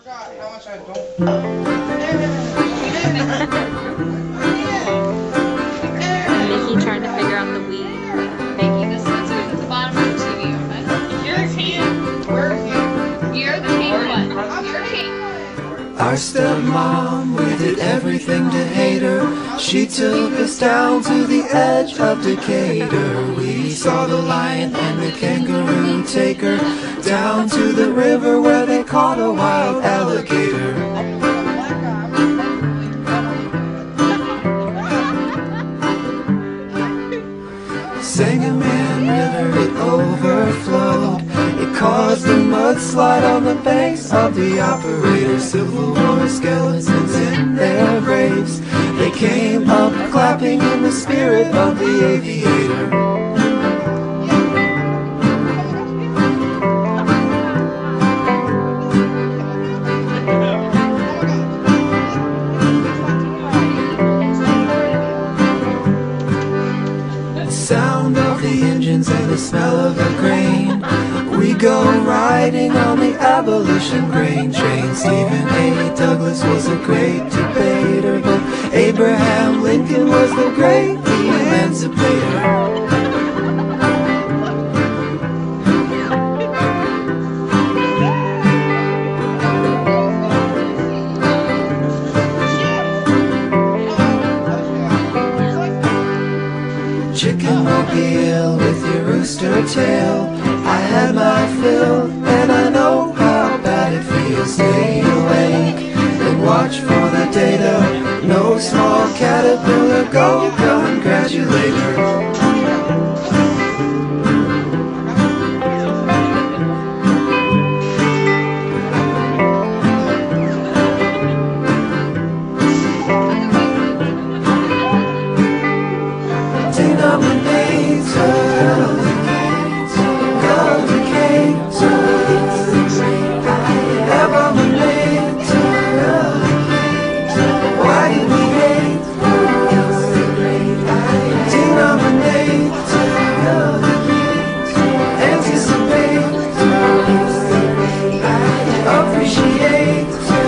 forgot. Niki trying to figure out the Wii. Making the sensors at the bottom of the TV. You're king. Is he? You're the pink one. You're king. Our stepmom, we did everything to hate her. She took us down to the edge of Decatur. We saw the lion and the kangaroo take her down to the river caught a wild alligator. Sangamon River, it overflowed. It caused a mudslide on the banks of the operator. Civil War skeletons in their graves. They came up clapping in the spirit of the aviator. The engines and the smell of the grain. We go riding on the abolition grain train. Stephen A. Douglas was a great debater, but Abraham Lincoln was the great emancipator. Chicken mobile with your rooster tail. I had my fill, and I know how bad it feels. Stay awake and watch for the data. No small caterpillar, go congratulate her. appreciate